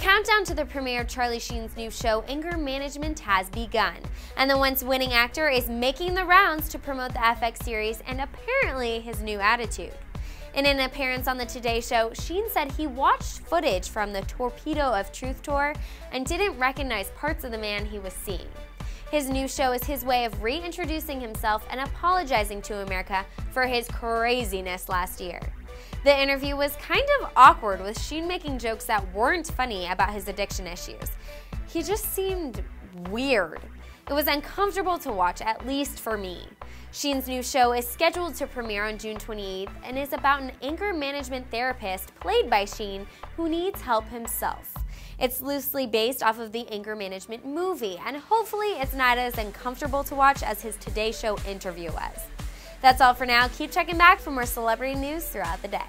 countdown to the premiere of Charlie Sheen's new show, Anger Management, has begun. And the once winning actor is making the rounds to promote the FX series and apparently his new attitude. In an appearance on the Today Show, Sheen said he watched footage from the Torpedo of Truth tour and didn't recognize parts of the man he was seeing. His new show is his way of reintroducing himself and apologizing to America for his craziness last year. The interview was kind of awkward with Sheen making jokes that weren't funny about his addiction issues. He just seemed weird. It was uncomfortable to watch, at least for me. Sheen's new show is scheduled to premiere on June 28th and is about an anger management therapist played by Sheen who needs help himself. It's loosely based off of the anger management movie, and hopefully it's not as uncomfortable to watch as his Today Show interview was. That's all for now. Keep checking back for more celebrity news throughout the day.